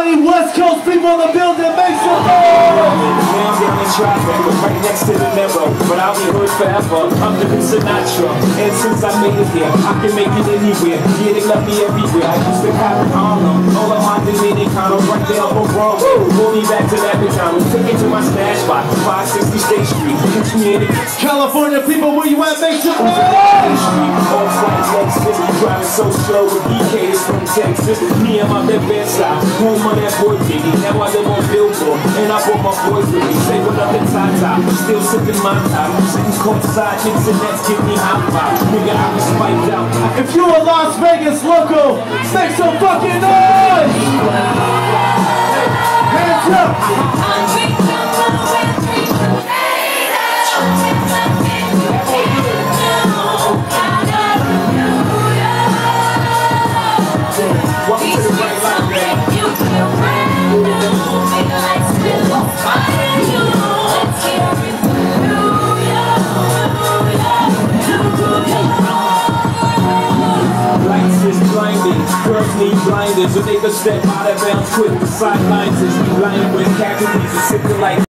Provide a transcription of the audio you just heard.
All West Coast people in the building, make some noise! Now I'm down in traffic, right next to the narrow. But I'll be hood forever, I'm the Sinatra. And since I made it here, I can make it anywhere. Yeah, they love me everywhere. I used to have in Harlem. All of my Dominicano, right there up on Broadway. Pull me back to that McDonald's. Take it to my stash spot, 560 State Street. Catch me in California people, where you at, make some noise! Driving so slow with BK is from Texas. Me and my big bad style, home on that boy Biggie. Now I live on Billboard, and I brought my boys with me. Say what up to Tata, still sipping my top. Sitting courtside, Knicks and that's give me hot pop. Nigga, I was spiked out. If you a Las Vegas local, make some fucking noise! Hands up! Walk to the right line, man. Lights is blinding, girls need blinders, so they can step out of bounds quick. The sidelines is blind with cavities and sipping like